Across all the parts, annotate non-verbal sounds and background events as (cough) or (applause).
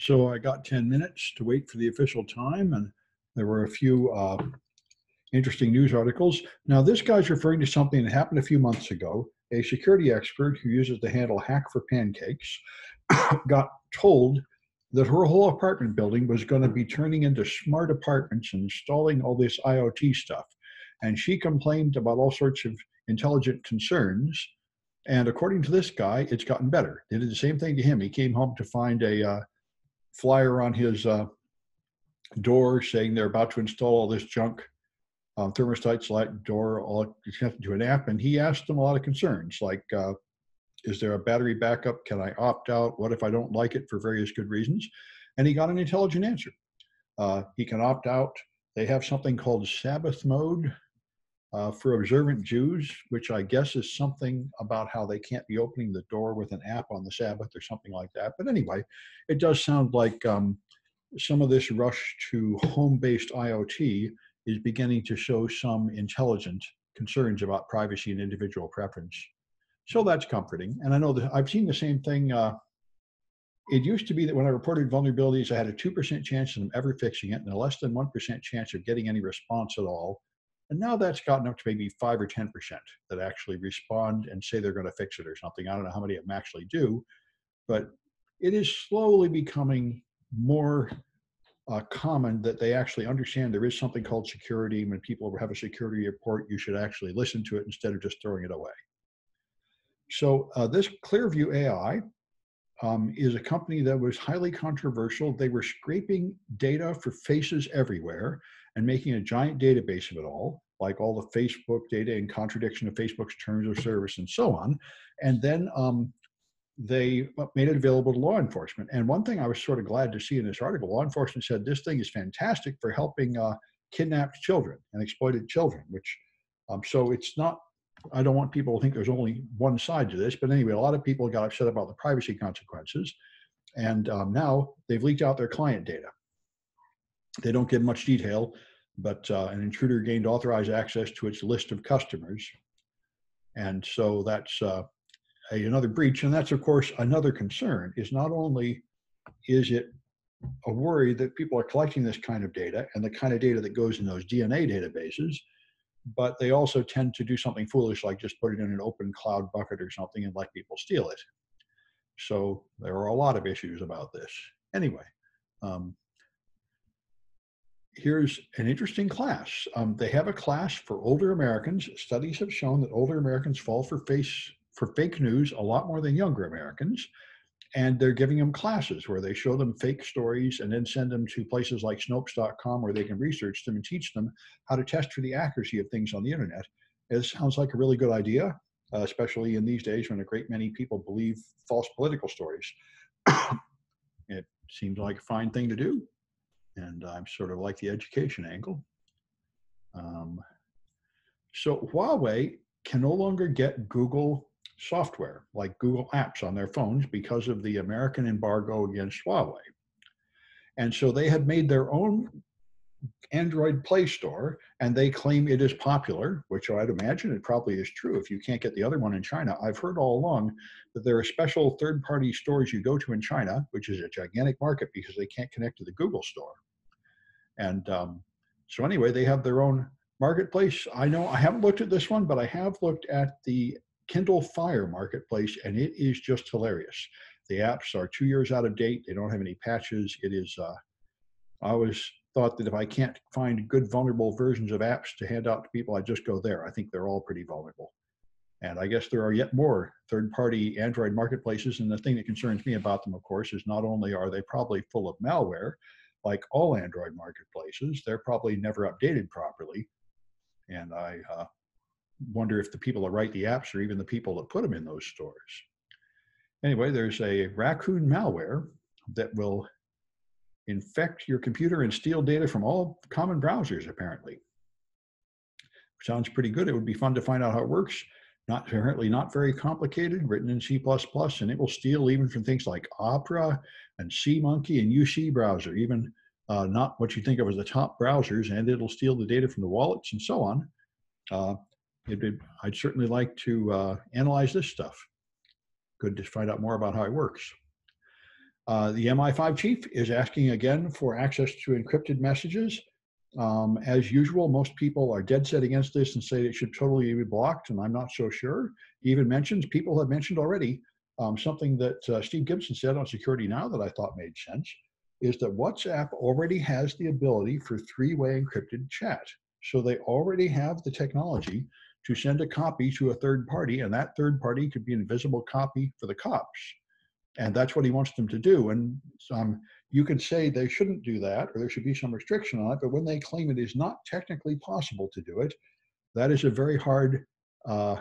So I got 10 minutes to wait for the official time, and there were a few uh, interesting news articles. Now, this guy's referring to something that happened a few months ago. A security expert who uses the handle Hack for Pancakes (coughs) got told that her whole apartment building was going to be turning into smart apartments and installing all this IoT stuff. And she complained about all sorts of intelligent concerns. And according to this guy, it's gotten better. They did the same thing to him. He came home to find a uh, flyer on his uh, door saying they're about to install all this junk um, thermostat select door all connected to an app. And he asked them a lot of concerns like uh, is there a battery backup? Can i opt out? What if i don't like it for various good reasons? And he got an intelligent answer. Uh, he can opt out. They have something called sabbath mode uh, for observant jews which i guess is something about how they can't be opening the door with an app on the sabbath or something like that but anyway it does sound like um, some of this rush to home-based iot is beginning to show some intelligent concerns about privacy and individual preference. So that's comforting. And I know that I've seen the same thing. Uh, it used to be that when I reported vulnerabilities, I had a 2% chance of them ever fixing it and a less than 1% chance of getting any response at all. And now that's gotten up to maybe 5 or 10% that actually respond and say they're going to fix it or something. I don't know how many of them actually do, but it is slowly becoming more uh, common that they actually understand there is something called security. When people have a security report, you should actually listen to it instead of just throwing it away. So uh, this Clearview AI um, is a company that was highly controversial. They were scraping data for faces everywhere and making a giant database of it all, like all the Facebook data in contradiction of Facebook's terms of service and so on. And then um, they made it available to law enforcement. And one thing I was sort of glad to see in this article, law enforcement said this thing is fantastic for helping uh, kidnapped children and exploited children, which, um, so it's not, I don't want people to think there's only one side to this, but anyway, a lot of people got upset about the privacy consequences. And um, now they've leaked out their client data. They don't give much detail, but uh, an intruder gained authorized access to its list of customers. And so that's uh, a, another breach. And that's, of course, another concern is not only is it a worry that people are collecting this kind of data and the kind of data that goes in those DNA databases, but they also tend to do something foolish like just put it in an open cloud bucket or something and let people steal it. So there are a lot of issues about this. Anyway, um, here's an interesting class. Um, they have a class for older Americans. Studies have shown that older Americans fall for face for fake news a lot more than younger Americans. And they're giving them classes where they show them fake stories and then send them to places like Snopes.com where they can research them and teach them how to test for the accuracy of things on the internet. It sounds like a really good idea, uh, especially in these days when a great many people believe false political stories. (coughs) it seems like a fine thing to do. And I'm sort of like the education angle. Um, so Huawei can no longer get Google software like Google Apps on their phones because of the American embargo against Huawei. And so they had made their own Android Play Store and they claim it is popular, which I'd imagine it probably is true if you can't get the other one in China. I've heard all along that there are special third party stores you go to in China, which is a gigantic market because they can't connect to the Google store. And um, so, anyway, they have their own marketplace. I know I haven't looked at this one, but I have looked at the Kindle Fire marketplace, and it is just hilarious. The apps are two years out of date. They don't have any patches. It is. Uh, I always thought that if I can't find good vulnerable versions of apps to hand out to people, I just go there. I think they're all pretty vulnerable. And I guess there are yet more third-party Android marketplaces. And the thing that concerns me about them, of course, is not only are they probably full of malware, like all Android marketplaces, they're probably never updated properly. And I uh, wonder if the people that write the apps or even the people that put them in those stores. Anyway, there's a raccoon malware that will infect your computer and steal data from all common browsers, apparently. Sounds pretty good. It would be fun to find out how it works. Not apparently not very complicated, written in C++, and it will steal even from things like Opera and SeaMonkey and UC browser, even uh, not what you think of as the top browsers, and it'll steal the data from the wallets and so on. Uh, be, I'd certainly like to uh, analyze this stuff. Good to find out more about how it works. Uh, the MI5 chief is asking again for access to encrypted messages. Um, as usual, most people are dead set against this and say it should totally be blocked, and I'm not so sure. He even mentions, people have mentioned already, um, something that uh, Steve Gibson said on Security Now that I thought made sense, is that WhatsApp already has the ability for three-way encrypted chat. So they already have the technology to send a copy to a third party, and that third party could be an invisible copy for the cops. And that's what he wants them to do. And you can say they shouldn't do that, or there should be some restriction on it, but when they claim it is not technically possible to do it, that is a very hard uh,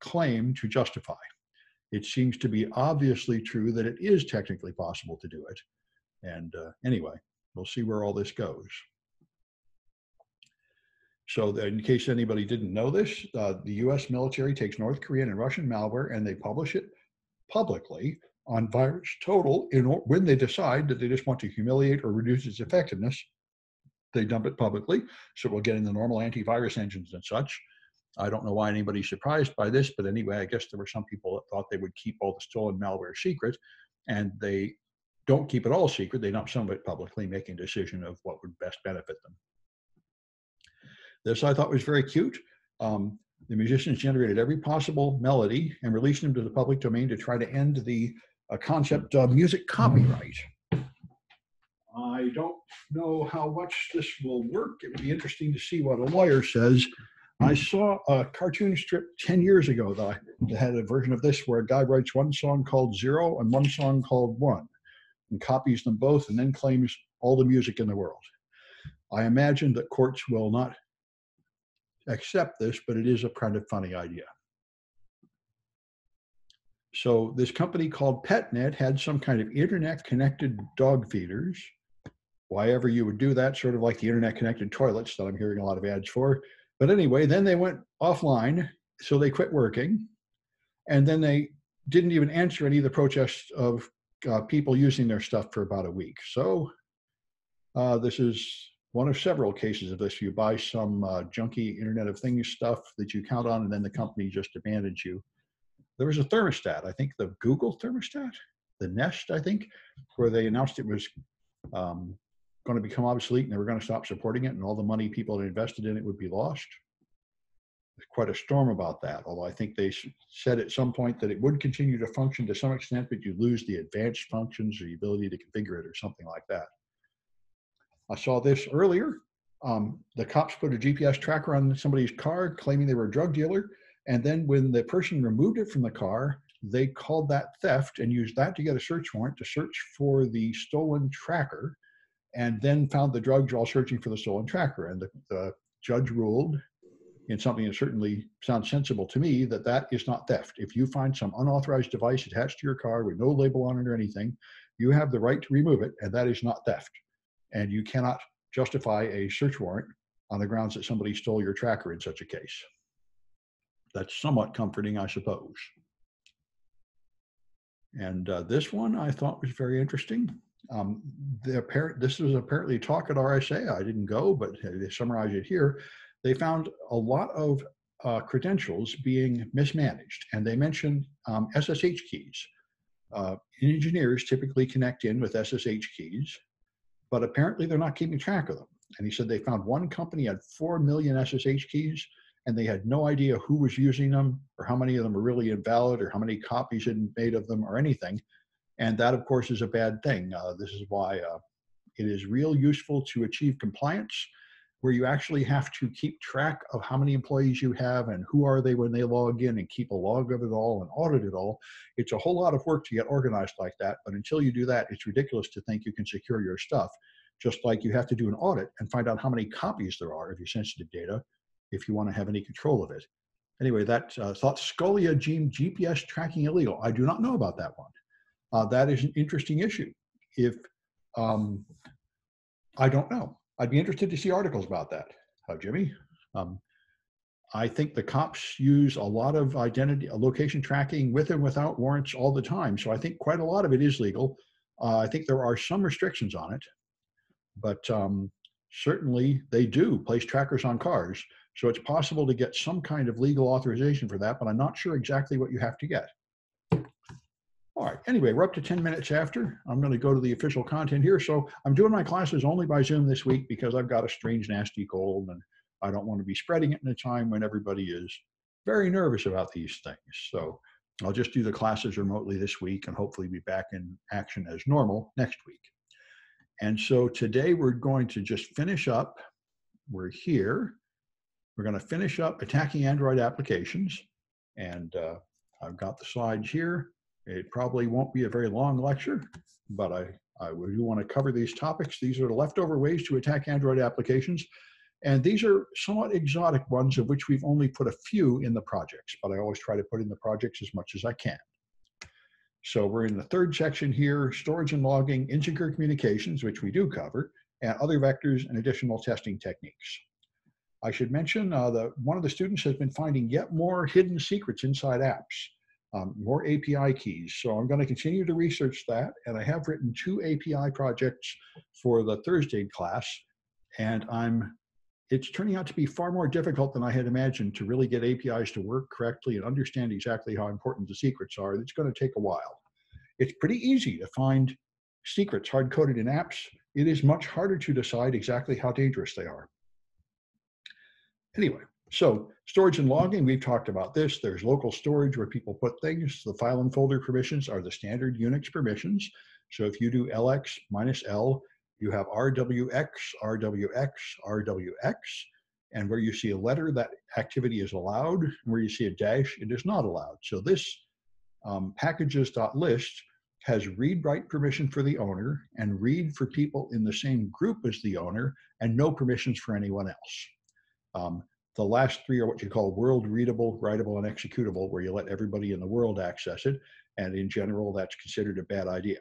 claim to justify. It seems to be obviously true that it is technically possible to do it. And uh, anyway, we'll see where all this goes. So in case anybody didn't know this, uh, the US military takes North Korean and Russian malware and they publish it publicly on Virus Total in, when they decide that they just want to humiliate or reduce its effectiveness. They dump it publicly, so we'll get in the normal antivirus engines and such. I don't know why anybody's surprised by this, but anyway, I guess there were some people that thought they would keep all the stolen malware secret, and they don't keep it all secret. They dump some of it publicly, making a decision of what would best benefit them. This I thought was very cute. Um, the musicians generated every possible melody and released them to the public domain to try to end the uh, concept of music copyright. I don't know how much this will work. It would be interesting to see what a lawyer says. I saw a cartoon strip 10 years ago that, I, that had a version of this where a guy writes one song called Zero and one song called One and copies them both and then claims all the music in the world. I imagine that courts will not accept this, but it is a kind of funny idea. So this company called PetNet had some kind of internet connected dog feeders. Why ever you would do that, sort of like the internet connected toilets that I'm hearing a lot of ads for. But anyway, then they went offline, so they quit working. And then they didn't even answer any of the protests of uh, people using their stuff for about a week. So uh, this is one of several cases of this. You buy some uh, junky Internet of Things stuff that you count on, and then the company just abandons you. There was a thermostat, I think the Google thermostat, the Nest, I think, where they announced it was um, going to become obsolete and they were going to stop supporting it, and all the money people had invested in it would be lost. There's quite a storm about that, although I think they said at some point that it would continue to function to some extent, but you lose the advanced functions or the ability to configure it or something like that. I saw this earlier. Um, the cops put a GPS tracker on somebody's car claiming they were a drug dealer. And then when the person removed it from the car, they called that theft and used that to get a search warrant to search for the stolen tracker and then found the drugs while searching for the stolen tracker. And the, the judge ruled in something that certainly sounds sensible to me that that is not theft. If you find some unauthorized device attached to your car with no label on it or anything, you have the right to remove it, and that is not theft and you cannot justify a search warrant on the grounds that somebody stole your tracker in such a case. That's somewhat comforting, I suppose. And uh, this one I thought was very interesting. Um, the apparent, this was apparently talk at RSA. I didn't go, but they summarize it here. They found a lot of uh, credentials being mismanaged, and they mentioned um, SSH keys. Uh, engineers typically connect in with SSH keys, but apparently they're not keeping track of them. And he said they found one company had 4 million SSH keys and they had no idea who was using them or how many of them were really invalid or how many copies had been made of them or anything. And that, of course, is a bad thing. Uh, this is why uh, it is real useful to achieve compliance where you actually have to keep track of how many employees you have and who are they when they log in and keep a log of it all and audit it all. It's a whole lot of work to get organized like that. But until you do that, it's ridiculous to think you can secure your stuff. Just like you have to do an audit and find out how many copies there are of your sensitive data if you want to have any control of it. Anyway, that uh, thought Scalia Gene GPS tracking illegal. I do not know about that one. Uh, that is an interesting issue. If um, I don't know. I'd be interested to see articles about that, uh, Jimmy. Um, I think the cops use a lot of identity, location tracking with and without warrants all the time. So I think quite a lot of it is legal. Uh, I think there are some restrictions on it, but um, certainly they do place trackers on cars. So it's possible to get some kind of legal authorization for that, but I'm not sure exactly what you have to get. All right. Anyway, we're up to 10 minutes after. I'm going to go to the official content here. So I'm doing my classes only by Zoom this week because I've got a strange, nasty cold and I don't want to be spreading it in a time when everybody is very nervous about these things. So I'll just do the classes remotely this week and hopefully be back in action as normal next week. And so today we're going to just finish up. We're here. We're going to finish up attacking Android applications. And uh, I've got the slides here. It probably won't be a very long lecture, but I, I do want to cover these topics. These are the leftover ways to attack Android applications. And these are somewhat exotic ones of which we've only put a few in the projects, but I always try to put in the projects as much as I can. So we're in the third section here, storage and logging, insecure communications, which we do cover, and other vectors and additional testing techniques. I should mention uh, that one of the students has been finding yet more hidden secrets inside apps, um, more API keys. So I'm going to continue to research that, and I have written two API projects for the Thursday class, and I'm it's turning out to be far more difficult than I had imagined to really get APIs to work correctly and understand exactly how important the secrets are. It's going to take a while. It's pretty easy to find secrets hard coded in apps. It is much harder to decide exactly how dangerous they are. Anyway, so storage and logging, we've talked about this. There's local storage where people put things. The file and folder permissions are the standard Unix permissions. So if you do LS minus L, you have RWX, RWX, RWX, and where you see a letter, that activity is allowed. And Where you see a dash, it is not allowed. So this um, packages.list has read write permission for the owner and read for people in the same group as the owner and no permissions for anyone else. Um, the last three are what you call world readable, writable, and executable, where you let everybody in the world access it. And in general, that's considered a bad idea.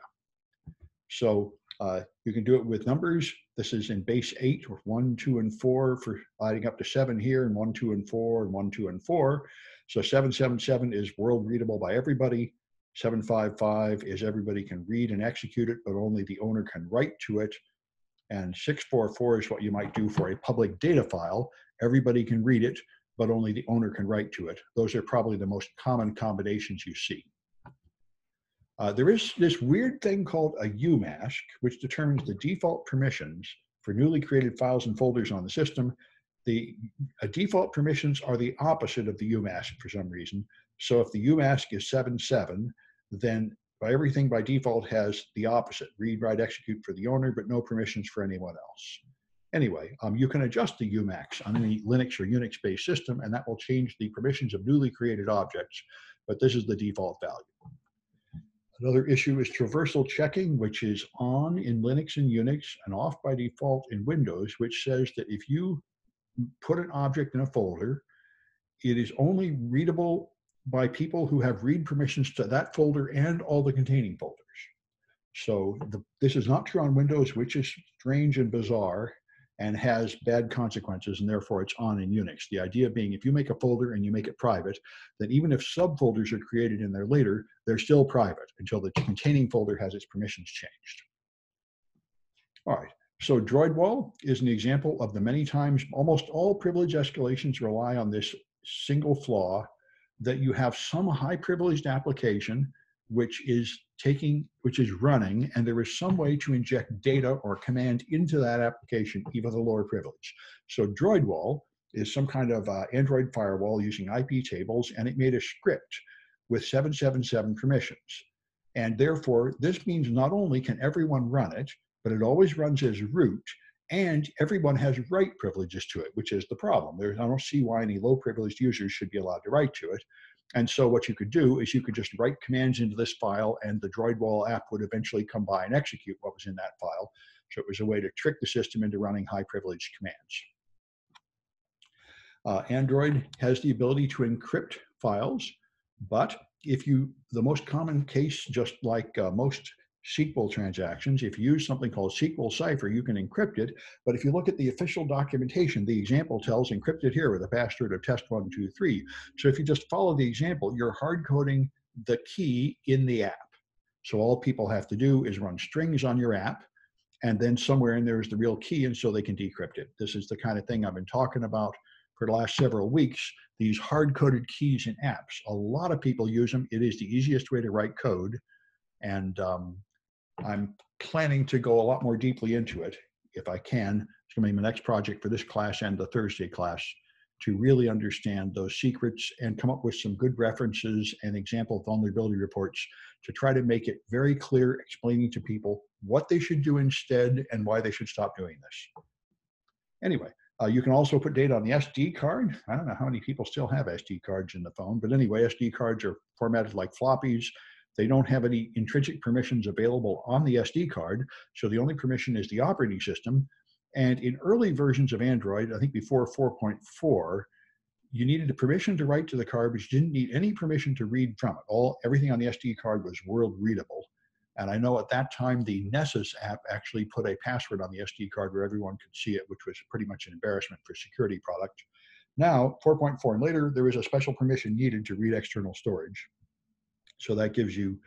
So uh, you can do it with numbers. This is in base eight with one, two, and four for adding up to seven here and one, two, and four and one, two, and four. So 777 is world readable by everybody. 755 is everybody can read and execute it, but only the owner can write to it. And 644 is what you might do for a public data file. Everybody can read it, but only the owner can write to it. Those are probably the most common combinations you see. Uh, there is this weird thing called a UMask, which determines the default permissions for newly created files and folders on the system. The uh, default permissions are the opposite of the UMask for some reason. So if the UMask is 7.7, then everything by default has the opposite, read, write, execute for the owner, but no permissions for anyone else. Anyway, um, you can adjust the UMask on any Linux or Unix-based system, and that will change the permissions of newly created objects, but this is the default value. Another issue is traversal checking, which is on in Linux and Unix and off by default in Windows, which says that if you put an object in a folder, it is only readable by people who have read permissions to that folder and all the containing folders. So the, this is not true on Windows, which is strange and bizarre and has bad consequences, and therefore it's on in Unix. The idea being if you make a folder and you make it private, then even if subfolders are created in there later, they're still private until the containing folder has its permissions changed. All right, so DroidWall is an example of the many times almost all privilege escalations rely on this single flaw that you have some high privileged application which is taking, which is running, and there is some way to inject data or command into that application, even the lower privilege. So DroidWall is some kind of uh, Android firewall using IP tables, and it made a script with 777 permissions. And therefore, this means not only can everyone run it, but it always runs as root, and everyone has write privileges to it, which is the problem. There's, I don't see why any low privileged users should be allowed to write to it. And so what you could do is you could just write commands into this file and the DroidWall app would eventually come by and execute what was in that file. So it was a way to trick the system into running high privileged commands. Uh, Android has the ability to encrypt files, but if you, the most common case, just like uh, most SQL transactions. If you use something called SQL Cipher, you can encrypt it. But if you look at the official documentation, the example tells encrypted here with a password of test123. So if you just follow the example, you're hard coding the key in the app. So all people have to do is run strings on your app, and then somewhere in there is the real key, and so they can decrypt it. This is the kind of thing I've been talking about for the last several weeks. These hard coded keys in apps. A lot of people use them. It is the easiest way to write code And um, I'm planning to go a lot more deeply into it if I can. It's going to be my next project for this class and the Thursday class to really understand those secrets and come up with some good references and example vulnerability reports to try to make it very clear, explaining to people what they should do instead and why they should stop doing this. Anyway, uh, you can also put data on the SD card. I don't know how many people still have SD cards in the phone, but anyway, SD cards are formatted like floppies. They don't have any intrinsic permissions available on the SD card, so the only permission is the operating system. And in early versions of Android, I think before 4.4, you needed a permission to write to the card, but you didn't need any permission to read from it. All everything on the SD card was world readable. And I know at that time, the Nessus app actually put a password on the SD card where everyone could see it, which was pretty much an embarrassment for security product. Now, 4.4 and later, there is a special permission needed to read external storage. So that gives you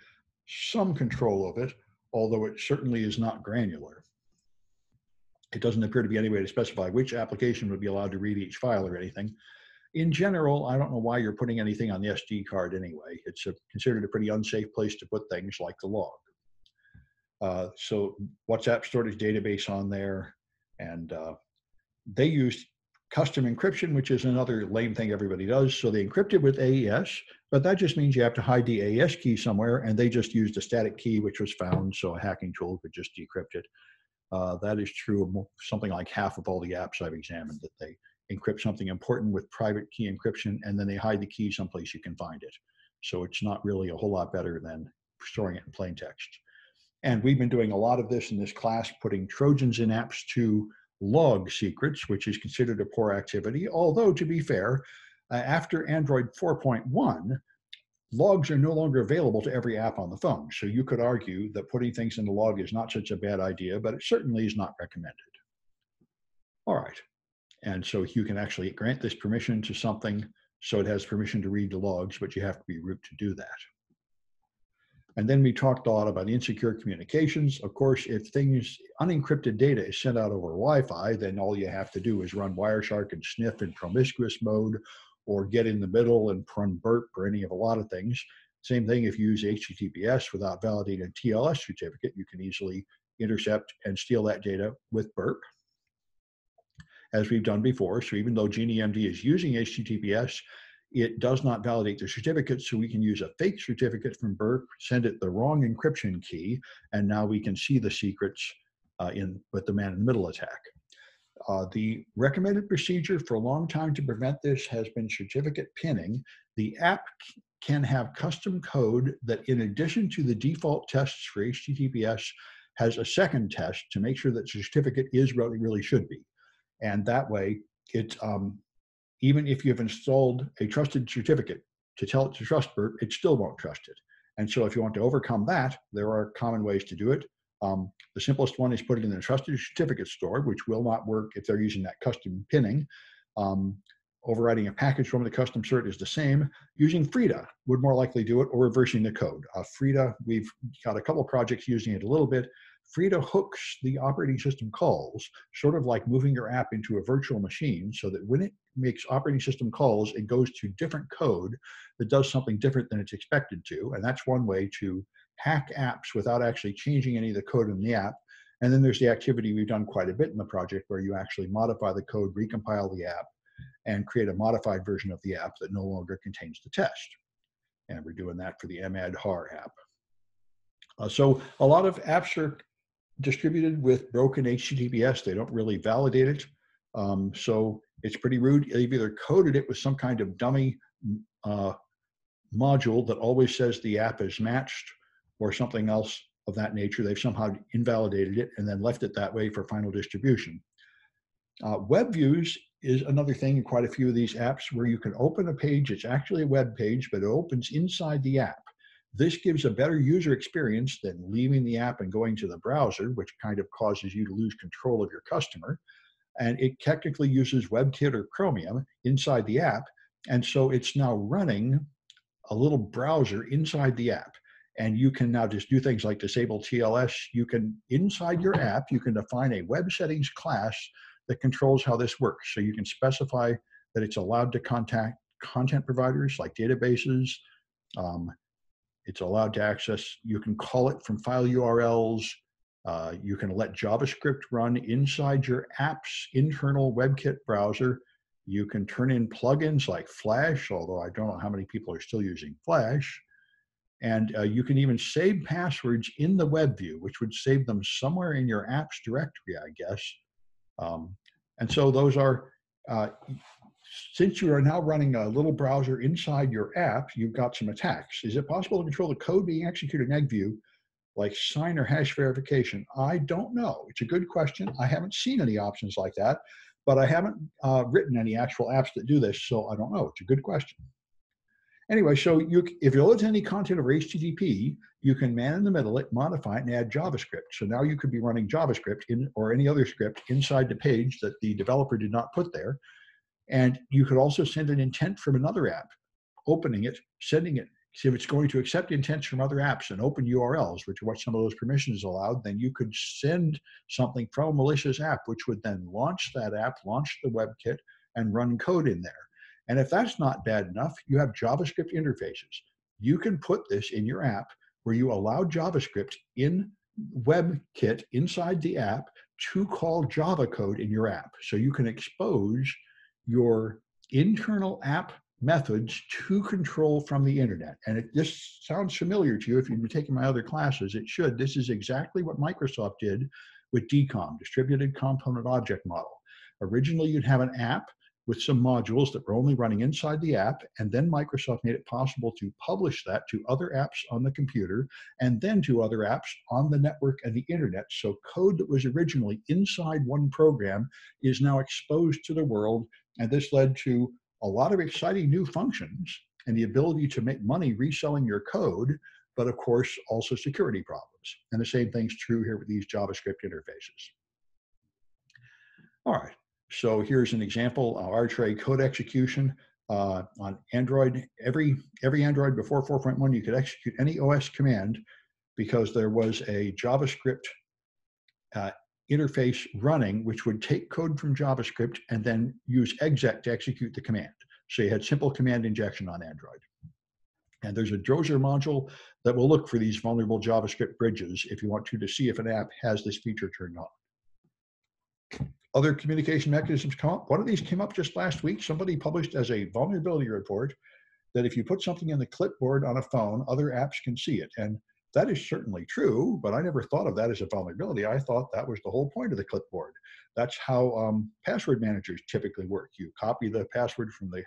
some control of it, although it certainly is not granular. It doesn't appear to be any way to specify which application would be allowed to read each file or anything. In general, I don't know why you're putting anything on the SD card anyway. It's a, considered a pretty unsafe place to put things like the log. Uh, so WhatsApp stored its database on there, and uh, they used custom encryption, which is another lame thing everybody does. So they encrypted with AES, but that just means you have to hide the AES key somewhere, and they just used a static key which was found, so a hacking tool could just decrypt it. Uh, that is true of something like half of all the apps I've examined that they encrypt something important with private key encryption, and then they hide the key someplace you can find it. So it's not really a whole lot better than storing it in plain text. And we've been doing a lot of this in this class, putting Trojans in apps to log secrets, which is considered a poor activity. Although, to be fair, uh, after Android 4.1, logs are no longer available to every app on the phone. So you could argue that putting things in the log is not such a bad idea, but it certainly is not recommended. All right. And so you can actually grant this permission to something so it has permission to read the logs, but you have to be root to do that. And then we talked a lot about insecure communications. Of course, if things, unencrypted data is sent out over Wi-Fi, then all you have to do is run Wireshark and sniff in promiscuous mode or get in the middle and run burp or any of a lot of things. Same thing if you use HTTPS without validating TLS certificate, you can easily intercept and steal that data with burp as we've done before. So even though GenieMD is using HTTPS, it does not validate the certificate, so we can use a fake certificate from Burp, send it the wrong encryption key, and now we can see the secrets uh, in with the man-in-the-middle attack. Uh, the recommended procedure for a long time to prevent this has been certificate pinning. The app can have custom code that, in addition to the default tests for HTTPS, has a second test to make sure that the certificate is what it really should be. And that way, it um, even if you've installed a trusted certificate to tell it to trust Burp, it still won't trust it. And so if you want to overcome that, there are common ways to do it. Um, the simplest one is put it in a trusted certificate store, which will not work if they're using that custom pinning. Um, overriding a package from the custom cert is the same. Using Frida would more likely do it or reversing the code. Uh, Frida, we've got a couple projects using it a little bit. Frida hooks the operating system calls, sort of like moving your app into a virtual machine, so that when it makes operating system calls, it goes to different code that does something different than it's expected to. And that's one way to hack apps without actually changing any of the code in the app. And then there's the activity we've done quite a bit in the project where you actually modify the code, recompile the app, and create a modified version of the app that no longer contains the test. And we're doing that for the MAD-HAR app. Uh, so a lot of apps are distributed with broken HTTPS. They don't really validate it. Um, so it's pretty rude. They've either coded it with some kind of dummy uh, module that always says the app is matched or something else of that nature. They've somehow invalidated it and then left it that way for final distribution. Uh, web views is another thing in quite a few of these apps where you can open a page, it's actually a web page, but it opens inside the app. This gives a better user experience than leaving the app and going to the browser, which kind of causes you to lose control of your customer. And it technically uses WebKit or Chromium inside the app. And so it's now running a little browser inside the app. And you can now just do things like disable TLS. You can, inside your app, you can define a web settings class that controls how this works. So you can specify that it's allowed to contact content providers like databases, um, it's allowed to access, you can call it from file URLs. Uh, you can let JavaScript run inside your app's internal WebKit browser. You can turn in plugins like Flash, although I don't know how many people are still using Flash. And uh, you can even save passwords in the web view, which would save them somewhere in your app's directory, I guess. Um, and so those are, uh, since you are now running a little browser inside your app, you've got some attacks. Is it possible to control the code being executed in WebView, like sign or hash verification? I don't know. It's a good question. I haven't seen any options like that, but I haven't uh, written any actual apps that do this, so I don't know. It's a good question. Anyway, so you, if you load any content over HTTP, you can man in the middle it, modify it, and add JavaScript. So now you could be running JavaScript in or any other script inside the page that the developer did not put there. And you could also send an intent from another app, opening it, sending it. See if it's going to accept intents from other apps and open URLs, which are what some of those permissions allowed, then you could send something from a malicious app, which would then launch that app, launch the WebKit, and run code in there. And if that's not bad enough, you have JavaScript interfaces. You can put this in your app where you allow JavaScript in WebKit inside the app to call Java code in your app. So you can expose your internal app methods to control from the internet. And it, this sounds familiar to you if you've been taking my other classes. It should. This is exactly what Microsoft did with DCOM, Distributed Component Object Model. Originally, you'd have an app with some modules that were only running inside the app. And then Microsoft made it possible to publish that to other apps on the computer and then to other apps on the network and the internet. So code that was originally inside one program is now exposed to the world. And this led to a lot of exciting new functions and the ability to make money reselling your code, but of course, also security problems. And the same thing's true here with these JavaScript interfaces. All right. So here's an example, uh, arbitrary code execution uh, on Android. Every, every Android before 4.1, you could execute any OS command because there was a JavaScript uh, interface running, which would take code from JavaScript and then use exec to execute the command. So you had simple command injection on Android. And there's a Drozer module that will look for these vulnerable JavaScript bridges if you want to, to see if an app has this feature turned on other communication mechanisms come up. One of these came up just last week. Somebody published as a vulnerability report that if you put something in the clipboard on a phone, other apps can see it. And that is certainly true, but I never thought of that as a vulnerability. I thought that was the whole point of the clipboard. That's how um, password managers typically work. You copy the password from the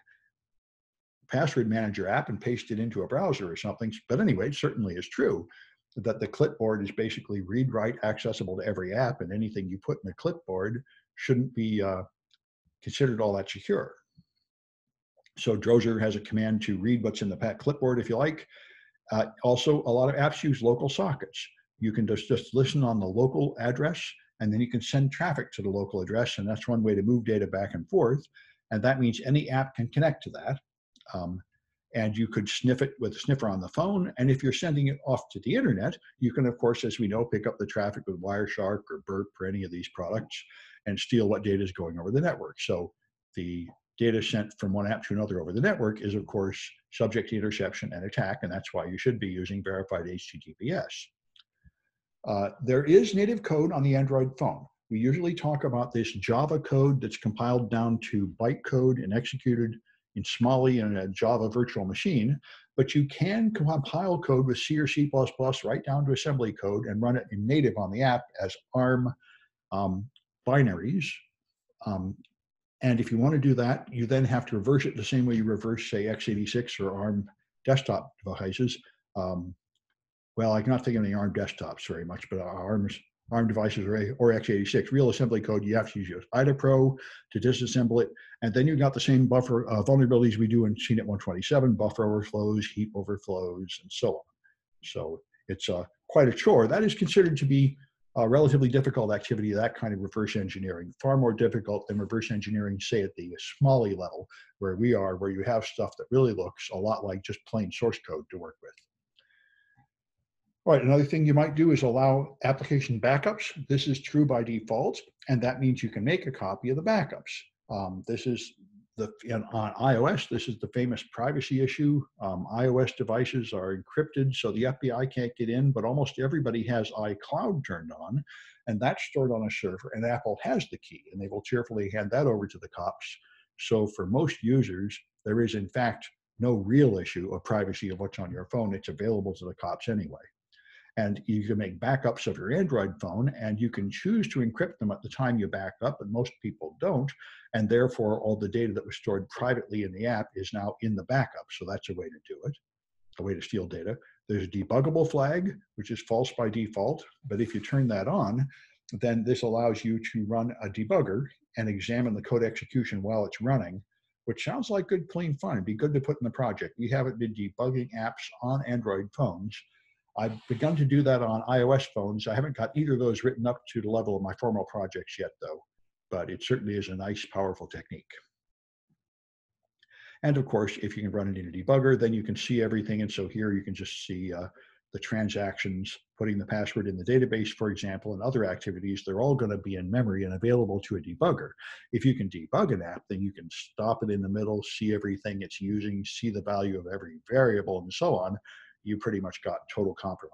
password manager app and paste it into a browser or something. But anyway, it certainly is true that the clipboard is basically read write accessible to every app and anything you put in the clipboard shouldn't be uh, considered all that secure. So Drozer has a command to read what's in the clipboard if you like. Uh, also, a lot of apps use local sockets. You can just, just listen on the local address and then you can send traffic to the local address. And that's one way to move data back and forth. And that means any app can connect to that. Um, and you could sniff it with a sniffer on the phone. And if you're sending it off to the internet, you can, of course, as we know, pick up the traffic with Wireshark or Burp or any of these products and steal what data is going over the network. So the data sent from one app to another over the network is, of course, subject to interception and attack, and that's why you should be using verified HTTPS. Uh, there is native code on the Android phone. We usually talk about this Java code that's compiled down to bytecode and executed in Smali in a Java virtual machine, but you can compile code with C or C++ right down to assembly code and run it in native on the app as ARM um, binaries. Um, and if you want to do that, you then have to reverse it the same way you reverse, say, x86 or ARM desktop devices. Um, well, I cannot think of any ARM desktops very much, but ARM's ARM devices or, or x86, real assembly code, you have to use IDA Pro to disassemble it. And then you've got the same buffer uh, vulnerabilities we do in CNIT 127, buffer overflows, heap overflows, and so on. So it's uh, quite a chore. That is considered to be a relatively difficult activity, that kind of reverse engineering, far more difficult than reverse engineering, say at the Smali level, where we are, where you have stuff that really looks a lot like just plain source code to work with. All right, another thing you might do is allow application backups. This is true by default, and that means you can make a copy of the backups. Um, this is the on iOS, this is the famous privacy issue. Um, iOS devices are encrypted, so the FBI can't get in, but almost everybody has iCloud turned on, and that's stored on a server. And Apple has the key, and they will cheerfully hand that over to the cops. So for most users, there is in fact no real issue of privacy of what's on your phone. It's available to the cops anyway. And you can make backups of your Android phone and you can choose to encrypt them at the time you back up, but most people don't. And therefore, all the data that was stored privately in the app is now in the backup. So that's a way to do it, a way to steal data. There's a debuggable flag, which is false by default. But if you turn that on, then this allows you to run a debugger and examine the code execution while it's running, which sounds like good, clean fun. It'd be good to put in the project. We haven't been debugging apps on Android phones I've begun to do that on iOS phones. I haven't got either of those written up to the level of my formal projects yet, though, but it certainly is a nice, powerful technique. And of course, if you can run it in a debugger, then you can see everything. And so here you can just see uh, the transactions, putting the password in the database, for example, and other activities. They're all going to be in memory and available to a debugger. If you can debug an app, then you can stop it in the middle, see everything it's using, see the value of every variable, and so on you pretty much got total compromise.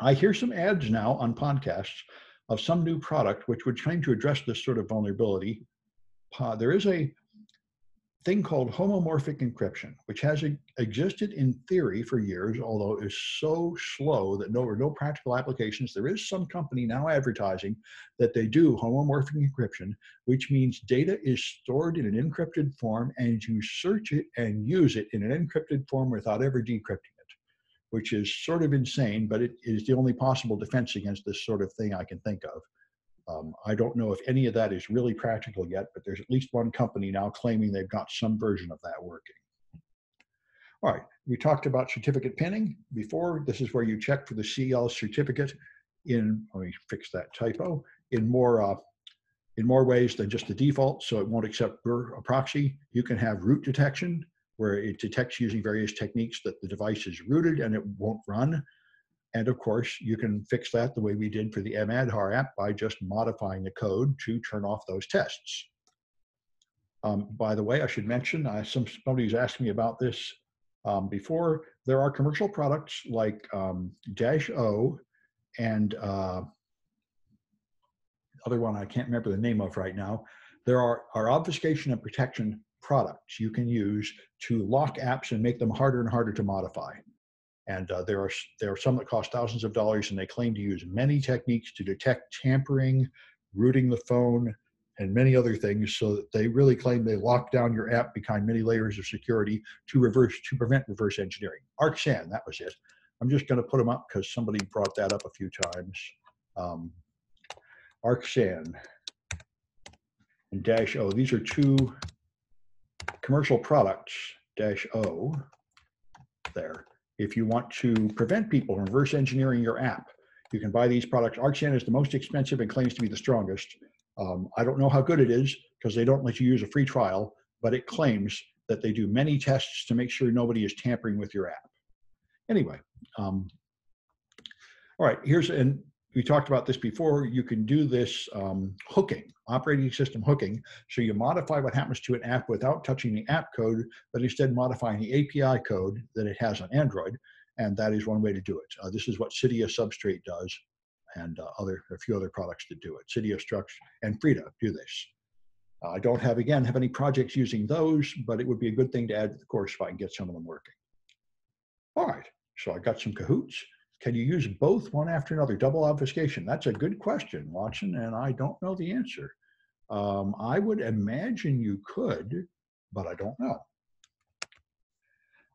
I hear some ads now on podcasts of some new product which would claim to address this sort of vulnerability. Uh, there is a thing called homomorphic encryption, which has existed in theory for years, although is so slow that no, no practical applications. There is some company now advertising that they do homomorphic encryption, which means data is stored in an encrypted form and you search it and use it in an encrypted form without ever decrypting it, which is sort of insane, but it is the only possible defense against this sort of thing I can think of. Um, I don't know if any of that is really practical yet, but there's at least one company now claiming they've got some version of that working. All right, we talked about certificate pinning before. This is where you check for the CL certificate in, let me fix that typo, in more uh, in more ways than just the default, so it won't accept a proxy. You can have root detection, where it detects using various techniques that the device is rooted and it won't run. And of course, you can fix that the way we did for the mAdHAR app by just modifying the code to turn off those tests. Um, by the way, I should mention, uh, some, somebody's asked me about this um, before. There are commercial products like um, DashO and uh, other one I can't remember the name of right now. There are, are obfuscation and protection products you can use to lock apps and make them harder and harder to modify. And uh, there are there are some that cost thousands of dollars, and they claim to use many techniques to detect tampering, rooting the phone, and many other things. So that they really claim they lock down your app behind many layers of security to reverse to prevent reverse engineering. Arxan, that was it. I'm just going to put them up because somebody brought that up a few times. Um, Arxan and DashO. These are two commercial products. DashO there if you want to prevent people from reverse engineering your app, you can buy these products. Arxan is the most expensive and claims to be the strongest. Um, I don't know how good it is because they don't let you use a free trial, but it claims that they do many tests to make sure nobody is tampering with your app. Anyway, um, all right, here's, and we talked about this before, you can do this um, hooking, operating system hooking. So you modify what happens to an app without touching the app code, but instead modifying the API code that it has on Android. And that is one way to do it. Uh, this is what Cydia Substrate does and uh, other a few other products that do it. Cydia Struct and Frida do this. Uh, I don't have, again, have any projects using those, but it would be a good thing to add to the course if I can get some of them working. All right, so I got some Kahoots. Can you use both one after another? Double obfuscation. That's a good question, Watson, and I don't know the answer. Um, I would imagine you could, but I don't know.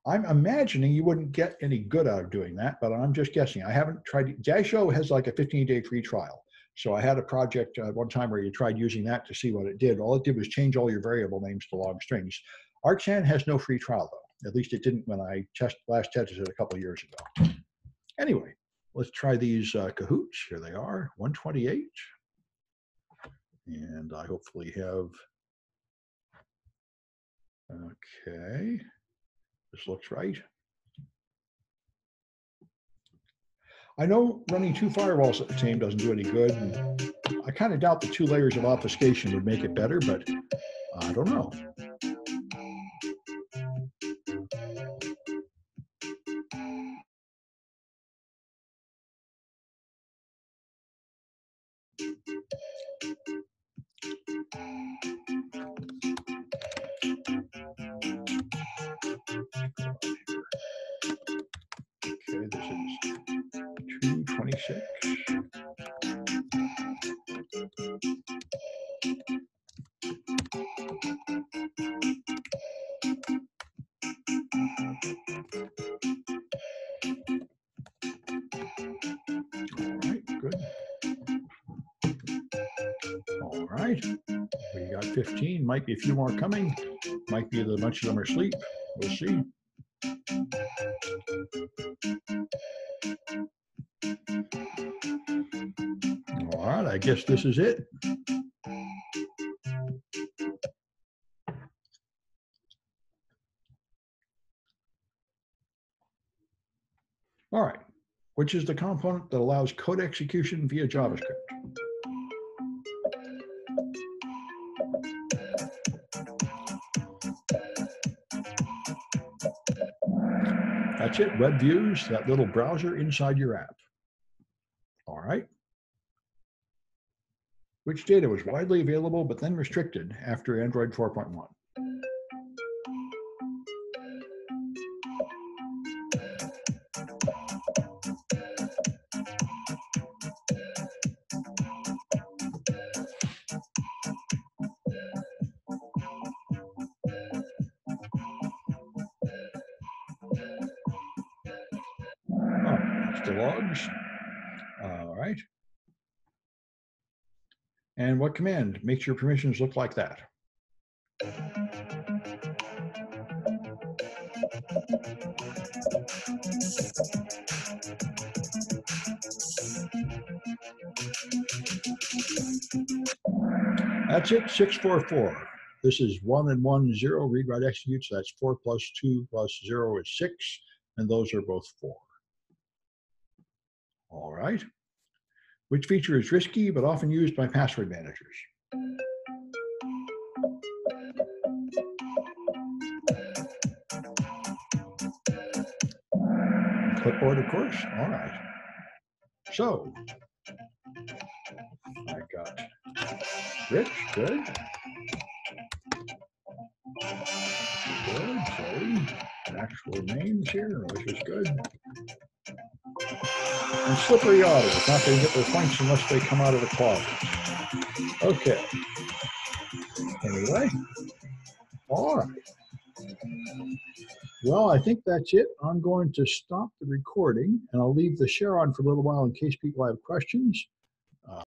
I'm imagining you wouldn't get any good out of doing that, but I'm just guessing. I haven't tried. Dasho has like a 15-day free trial. So I had a project at one time where you tried using that to see what it did. All it did was change all your variable names to long strings. Arxan has no free trial though. At least it didn't when I test, last tested it a couple of years ago. Anyway, let's try these uh, Kahoots. Here they are, 128. And I hopefully have, okay, this looks right. I know running two firewalls at the same doesn't do any good. I kind of doubt the two layers of obfuscation would make it better, but I don't know. 15. Might be a few more coming. Might be that a bunch of them are asleep. We'll see. All right, I guess this is it. All right, which is the component that allows code execution via JavaScript. That's it, WebViews, that little browser inside your app. All right. Which data was widely available but then restricted after Android 4.1? And what command makes your permissions look like that? That's it, 644. This is one and one, zero, read, write, execute. So that's four plus two plus zero is six, and those are both four. All right. Which feature is risky but often used by password managers? Clipboard, of course. All right. So I got Rich, good. Good, Zoe. Actual names here, which is good. And slippery is not going to get their points unless they come out of the closet. Okay. Anyway, all right. Well, I think that's it. I'm going to stop the recording and I'll leave the share on for a little while in case people have questions.